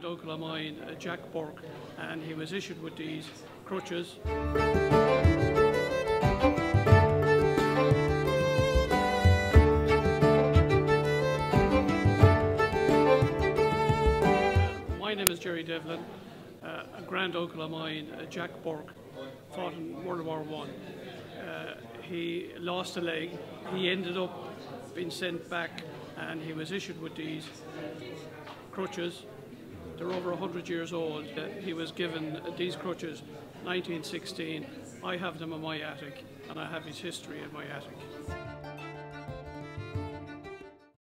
grand of mine, uh, Jack Burke, and he was issued with these crutches. My name is Gerry Devlin. Uh, a grand of mine, uh, Jack Burke, fought in World War One. Uh, he lost a leg. He ended up being sent back, and he was issued with these crutches. They're over 100 years old. Uh, he was given these crutches 1916. I have them in my attic, and I have his history in my attic.